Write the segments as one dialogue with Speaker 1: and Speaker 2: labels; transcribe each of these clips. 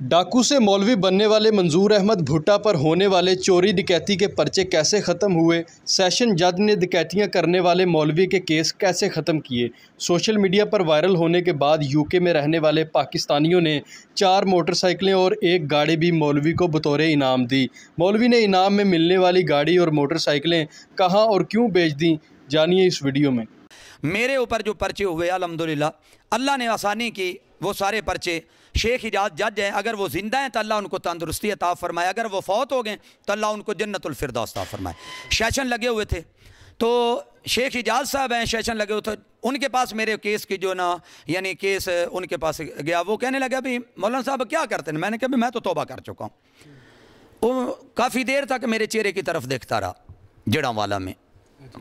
Speaker 1: डाकू से मौलवी बनने वाले मंजूर अहमद भुट्टा पर होने वाले चोरी डकैती के पर्चे कैसे ख़त्म हुए? सेशन जज ने डकैतियाँ करने वाले मौलवी के केस कैसे ख़त्म किए? सोशल मीडिया पर वायरल होने के बाद यूके में रहने वाले पाकिस्तानियों ने चार मोटरसाइकिलें और एक गाड़ी भी मौलवी को बतौर इनाम दी। मौलवी ने इनाम में मिलने वाली गाड़ी और मोटरसाइकिलें कहाँ और क्यों बेच दी? जानिए इस वीडियो में।
Speaker 2: मेरे ऊपर जो पर्चे हुए अलहमदिल्ला अल्लाह ने आसानी की वो सारे पर्चे शेख इजाज जज हैं। अगर वो ज़िंदा हैं तो अल्लाह उनको तंदुरुस्ती अता फरमाए। अगर वो फौत हो गए तो अल्लाह उनको जन्नतफिरदौस अता फरमाए। सेशन लगे हुए थे। तो शेख इजाज साहब हैं, सेशन लगे हुए थे। उनके पास मेरे केस की जो ना, यानी केस, उनके पास गया। वो कहने लगा, भाई, मौलाना साहब, क्या करते हैं? मैंने कहा मैं तो तोबा कर चुका हूँ। वो काफ़ी देर तक मेरे चेहरे की तरफ़ देखता रहा जड़ा वाला में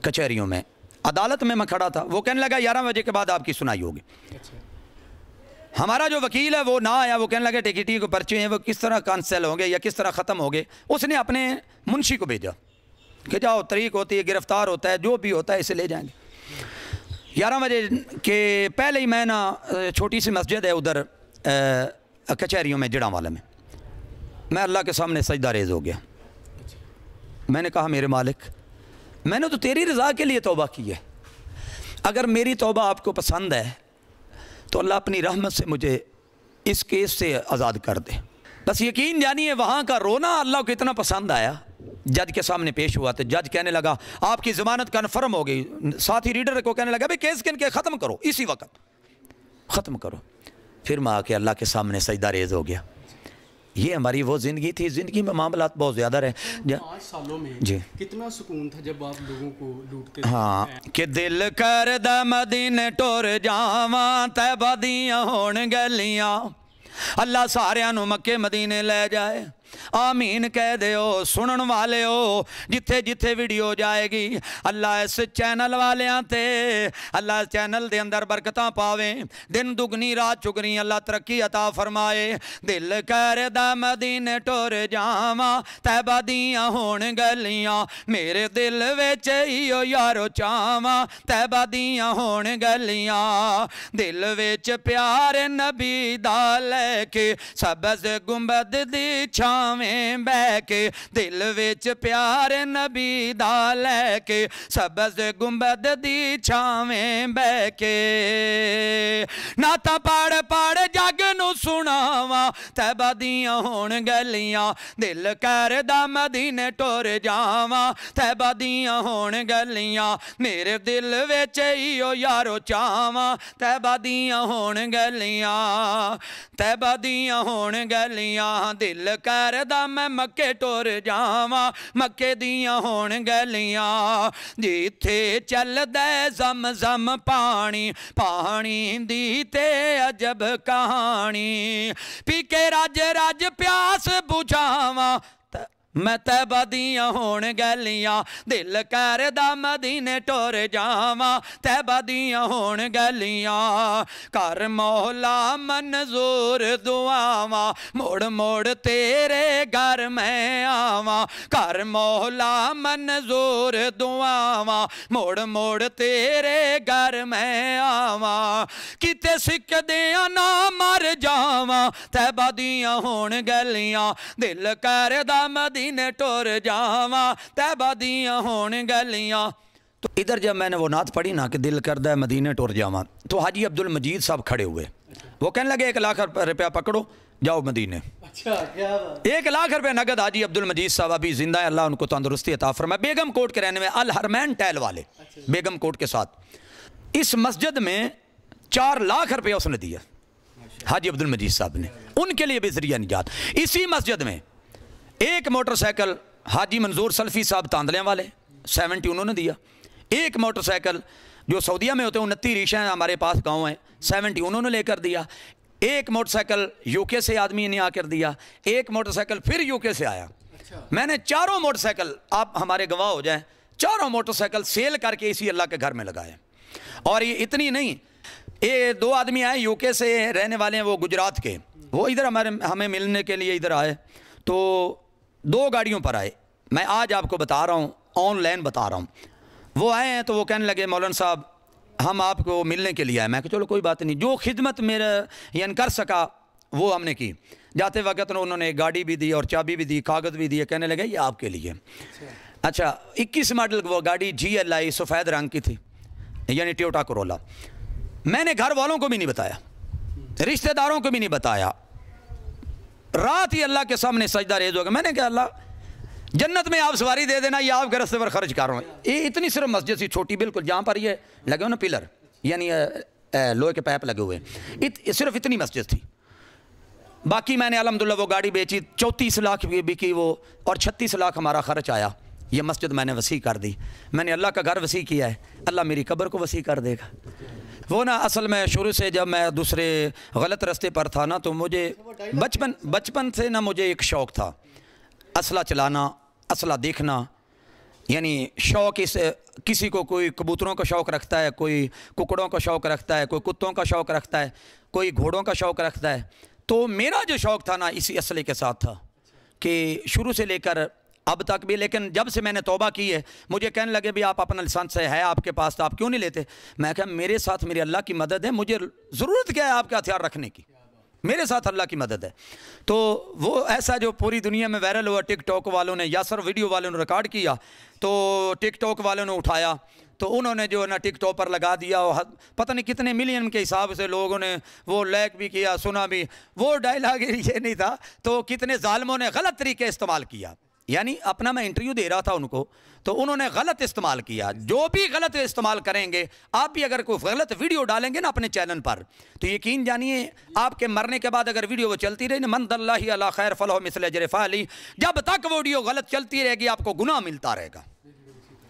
Speaker 2: कचहरीों में। अदालत में मैं खड़ा था। वो कहने लगा, ग्यारह बजे के बाद आपकी सुनाई होगी। हमारा जो वकील है, वो ना आया, वो कहने लगे, टिकटी को पर्चे हैं, वो किस तरह कैंसिल होंगे या किस तरह ख़त्म होंगे? उसने अपने मुंशी को भेजा। कि जाओ, तरीक होती है, गिरफ़्तार होता है, जो भी होता है, इसे ले जाएँगे। ग्यारह बजे के पहले ही मैं ना, छोटी सी मस्जिद है उधर कचहरियों में, जड़ा वाले में। मैं अल्लाह के सामने सजदा रेज हो गया। मैंने कहा, मेरे मालिक, मैंने तो तेरी रज़ा के लिए तोबा की है। अगर मेरी तोबा आपको पसंद है तो अल्लाह अपनी रहमत से मुझे इस केस से आज़ाद कर दे। बस यकीन जानिए, वहाँ का रोना अल्लाह को इतना पसंद आया। जज के सामने पेश हुआ तो जज कहने लगा, आपकी ज़मानत कन्फर्म हो गई। साथ ही रीडर को कहने लगा भाई केस किन के? ख़त्म करो, इसी वक्त। ख़त्म करो। फिर मैं आके अल्लाह के सामने सजदा रेज हो गया। ये हमारी वो ज़िंदगी थी ज़िंदगी में मामला बहुत ज़्यादा रहे।
Speaker 1: पाँच सालों में
Speaker 2: जी।
Speaker 1: कितना सुकून था जब आप लोगों को लूटते
Speaker 2: हाँ कि दिल कर द मदीने टुर जावा तैबादियाँ होन गलियाँ। अल्लाह सारिਆਂ मक्के मदीने लै जाए। आमीन कह दो सुनन वाले हो जिथे जिथे वीडियो जाएगी, अल्लाह इस चैनल वाले ते, अल्लाह चैनल के अंदर बरकत पावे। दिन दुगनी, रात चुगनी, अल्लाह तरक्की अता फरमाए। दिल कर दीने टुर जावा, तैबा दियाँ होन गलियाँ। मेरे दिल बिच इो यारो चावा, तैबा दियाँ होन गलियाँ। दिल बिच प्यार नबी दा लैके, सबज गुंबद दी छा छावें बह के दिल विच प्यार नबी दा लैके सबज गुंबद दी छावें बह के नाता पढ़ पढ़ जग नु सुनावा तैबा दियाँ होन गलियाँ दिल कर दा मदीने टुर जावा तैबा दियाँ होन गलियाँ मेरे दिल विच इो यारो चावा तैबा दियाँ होन गलियाँ तैबा दियाँ होन गलियाँ दिल कर करदा मैं मक्के टुर जावा मक्के दियाँ होन गलियाँ जिथे चलदा जम जम पानी पानी दी ते अजब कहानी पी के रज रज प्यास बुझावा मैं तैबा दियाँ होन गलियाँ दिल कर मदीने टुर जावा तैबा दियाँ होन गलियाँ कर मौला मंजूर दुआवा मोड़ मोड़ तेरे घर मैं आवा कर मौला मंजूर दुआवा मोड़ मोड़ तेरे घर मैं आवा किते सिख दिया ना मर जावा तैबा दियाँ होन गलियाँ दिल कर मदीने टुर जावा तैबा दियाँ होन गलियाँ तो इधर जब मैंने वो नात पढ़ी ना कि दिल करदा है मदीने टुर जावा तो हाजी अब्दुल मजीद साहब खड़े हुए वो कहने लगे एक लाख रुपया पकड़ो जाओ मदीने अच्छा क्या एक लाख रुपए नगद हाजी अब्दुल मजीद साहब अभी ज़िंदा है अल्लाह उनको तंदुरुस्ती अता फरमाए बेगम कोट के रहने में अल हरमैन टैल वाले अच्छा। बेगम कोट के साथ इस मस्जिद में चार लाख रुपया उसने दिया हाजी अब्दुल मजीद साहब ने उनके लिए भी ज़रिया निजात इसी मस्जिद में एक मोटरसाइकिल हाजी मंजूर सल्फी साहब तांदलियाँ वाले सेवेंटी उन्होंने दिया। एक मोटरसाइकिल जो सऊदिया में होते हैं उनती रिक्शा हैं हमारे पास गाँव है सेवेंटी उन्होंने लेकर दिया। एक मोटरसाइकिल यूके से आदमी ने आकर दिया। एक मोटरसाइकिल फिर यूके से आया। अच्छा। मैंने चारों मोटरसाइकिल आप हमारे गवाह हो जाएँ चारों मोटरसाइकिल सेल करके इसी अल्लाह के घर में लगाए। और ये इतनी नहीं ये दो आदमी आए यूके से रहने वाले हैं वो गुजरात के। वो इधर हमारे हमें मिलने के लिए इधर आए। तो दो गाड़ियों पर आए। मैं आज आपको बता रहा हूँ, ऑनलाइन बता रहा हूँ। वो आए हैं तो वो कहने लगे, मौलान साहब, हम आपको मिलने के लिए आए। मैं चलो, कोई बात नहीं। जो खिदमत मेरे, यानी कर सका, वो हमने की। जाते वक्त उन्होंने गाड़ी भी दी और चाबी भी दी, कागज़ भी दिए, कहने लगे, ये आपके लिए। अच्छा इक्कीस मॉडल वो गाड़ी जी एल आई सफ़ेद रंग की थी, यानी टोटा करोला मैंने घर वालों को भी नहीं बताया, रिश्तेदारों को भी नहीं बताया। रात ही अल्लाह के सामने सजदा रेज हो गया मैंने कहा अल्लाह जन्नत में आप सवारी दे देना ये आपके रस्ते पर खर्च कर। रहा हूँ ये इतनी सिर्फ़ मस्जिद सी छोटी बिल्कुल जहाँ पर ये लगे हो ना पिलर यानी लोहे के पैप लगे हुए। इत, सिर्फ़ इतनी मस्जिद थी। बाकी मैंने अलहमदिल्ला वो गाड़ी बेची चौंतीस लाख बिकी वो और छत्तीस लाख हमारा खर्च आया। ये मस्जिद मैंने वसी कर दी। मैंने अल्लाह का घर वसी किया है। अल्लाह मेरी कब्र को वसी कर देगा। वो ना असल में शुरू से जब मैं दूसरे गलत रास्ते पर था ना तो मुझे बचपन बचपन से ना मुझे एक शौक़ था। असला चलाना, असला देखना, यानी शौक़ इस, किसी को कोई कबूतरों का शौक़ रखता है, कोई कुकड़ों का शौक़ रखता है, कोई कुत्तों का शौक़ रखता है, कोई घोड़ों का शौक़ रखता है तो मेरा जो शौक़ था ना, इसी असले के साथ था कि शुरू से लेकर अब तक भी, लेकिन जब से मैंने तोबा की है, मुझे कहने लगे भी आप अपना लाइसेंस है आपके पास तो आप क्यों नहीं लेते? मैं कहा, मेरे साथ मेरी अल्लाह की मदद है, मुझे ज़रूरत क्या है आपके हथियार रखने की? मेरे साथ अल्लाह की मदद है। तो वो ऐसा जो पूरी दुनिया में वायरल हुआ, टिकटॉक वालों ने, या सर वीडियो वालों ने रिकॉर्ड किया तो टिकटॉक वालों ने उठाया तो उन्होंने जो है ना, टिकटॉक पर लगा दिया, और पता नहीं कितने मिलियन के हिसाब से लोगों ने वो लाइक भी किया, सुना भी, वो डायलॉग ये नहीं था तो कितने ालमों ने गलत तरीके इस्तेमाल किया। यानी अपना मैं इंटरव्यू दे रहा था उनको तो उन्होंने गलत इस्तेमाल किया। जो भी गलत इस्तेमाल करेंगे, आप भी अगर कोई गलत वीडियो डालेंगे ना अपने चैनल पर तो यकीन जानिए, आपके मरने के बाद अगर वीडियो वो चलती रही मन दल्ला खैर फलो मिसल जरफ़ाली जब तक वीडियो गलत चलती रहेगी, आपको गुना मिलता रहेगा।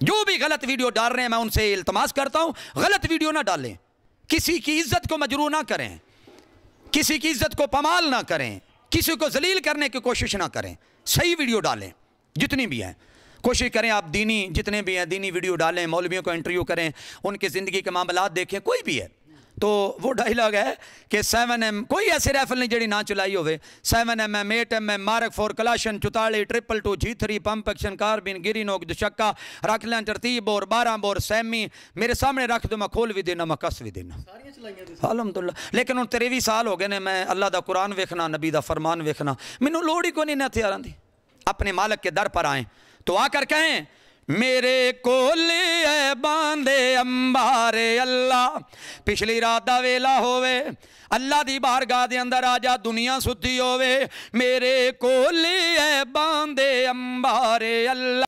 Speaker 2: जो भी गलत वीडियो डाल रहे हैं, मैं उनसे इल्तमास करता हूँ, गलत वीडियो ना डालें। किसी की इज़्ज़त को मजरू ना करें। किसी की इज़्ज़त को पमाल ना करें। किसी को जलील करने की कोशिश ना करें। सही वीडियो डालें। जितनी भी हैं। कोशिश करें आप दीनी जितने भी हैं दीनी वीडियो डालें मौलवियों को इंटरव्यू करें उनकी ज़िंदगी के मामला देखें कोई भी है। तो वो डायलॉग है कि सेवन एम कोई ऐसी राइफल नहीं जी ना चलाई हो seven M M eight M M मारक फोर कलाशन चुताली triple two G three pump action carbine गिरी नोक दुशक्का रख लें तरतीब बोर बारह बोर सैमी मेरे सामने रख दो मैं खोल भी देना मैं कस भी देना। अलहमदुल्ला लेकिन हूँ तेरे भी साल हो गए ने मैं अल्लाह का कुरान वेखना नबी का फरमान वेखना। मैनू लोड़ ही को नहीं हथियारों की अपने मालक के दर पर आए। तो आकर कहें, मेरे को ले बांधे अंबारे अल्लाह, पिछली रात का वेला होवे, अल्लाह दी बारगाह दे अंदर आ जा दुनिया सुधी होवे, मेरे को ले बांधे अंबारे अल्लाह